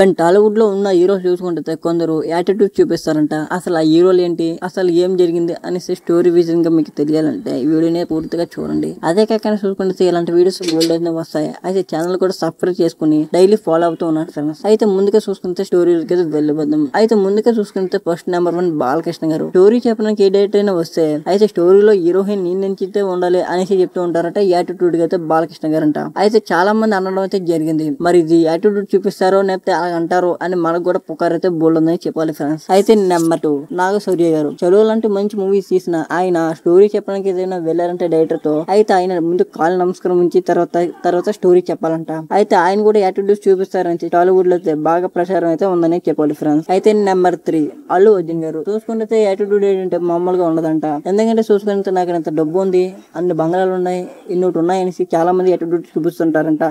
కానీ టాలీవుడ్లో ఉన్న హీరోస్ చూసుకుంటే కొందరు యాటిట్యూడ్ చూపిస్తారంట. అసలు ఆ హీరోలు ఏంటి? అసలు ఏం జరిగింది? అనేసి స్టోరీ విజన్గా మీకు తెలియాలంటే ఈ వీడియోనే పూర్తిగా చూడండి. అదే కాకుండా చూసుకుంటే ఇలాంటి వీడియోస్ గోల్డ్ అయితే వస్తాయి. అయితే ఛానల్ కూడా సబ్స్క్రైబ్ చేసుకుని డైలీ ఫాలో అవుతూ ఉన్నారు ఫ్రెండ్స్ అయితే ముందుగా చూసుకుంటే స్టోరీ అయితే అయితే ముందుగా చూసుకుంటే ఫస్ట్ నెంబర్ వన్ బాలకృష్ణ గారు. స్టోరీ చెప్పడానికి ఏ డేట్ అయినా వస్తే అయితే స్టోరీలో హీరోయిన్ నేను నుంచితే ఉండాలి అనేసి చెప్తూ ఉంటారట యాటిట్యూడ్గా అయితే బాలకృష్ణ గారు అంట అయితే చాలా మంది అనడం అయితే జరిగింది. మరి ఇది యాటిట్యూడ్ చూపిస్తారో లేకపోతే అంటారు అని మనకు కూడా పుకారైతే బోల్డ్ ఉందని చెప్పాలి ఫ్రెండ్స్ అయితే నెంబర్ టూ నాగశౌర్య గారు. చదువు లాంటి మంచి మూవీస్ తీసిన ఆయన స్టోరీ చెప్పడానికి ఏదైనా వెళ్ళారంటే డైరెక్టర్తో అయితే ఆయన ముందు కాలు నమస్కారం ఉంచి తర్వాత తర్వాత స్టోరీ చెప్పాలంట. అయితే ఆయన కూడా యాటిట్యూడ్ చూపిస్తారని టాలీవుడ్లో అయితే బాగా ప్రచారం అయితే ఉందని చెప్పాలి ఫ్రెండ్స్ అయితే నెంబర్ త్రీ అల్లు అర్జున్ గారు. చూసుకుంటే యాటిట్యూడ్ ఏంటంటే మామూలుగా ఉండదంట. ఎందుకంటే చూసుకుంటే నాకు ఇంత డబ్బు ఉంది అన్ని బంగారాలు ఉన్నాయి ఇన్నోటి ఉన్నాయి అనేసి చాలా మంది యాటిట్యూడ్ చూపిస్తుంటారంట.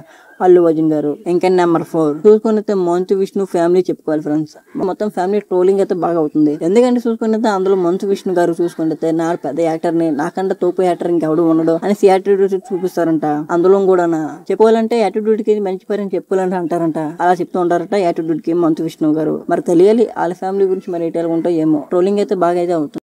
అల్లు అర్జున్ గారు ఇంకా నెంబర్ ఫోర్. చూసుకున్నైతే మంచు విష్ణు ఫ్యామిలీ చెప్పుకోవాలి ఫ్రెండ్స్. మొత్తం ఫ్యామిలీ ట్రోలింగ్ అయితే బాగా అవుతుంది. ఎందుకంటే చూసుకున్నైతే అందులో మంచు విష్ణు గారు చూసుకుంటే నా పెద్ద యాక్టర్ని నాకంటే తోపు యాక్టర్ ఇంకెవడు ఉండడు అని యాటిట్యూడ్ చూపిస్తారంట. అందులో కూడా చెప్పుకోవాలంటే యాటిట్యూడ్కి మంచి పేరు చెప్పుకోవాలంటే అంటారంట. అలా చెప్తూ ఉంటారట యాటిట్యూడ్కి మంచు విష్ణు గారు. మరి తెలియాలి వాళ్ళ ఫ్యామిలీ గురించి మరి ఎటు ఉంటాయో ఏమో. ట్రోలింగ్ అయితే బాగా అయితే అవుతుంది.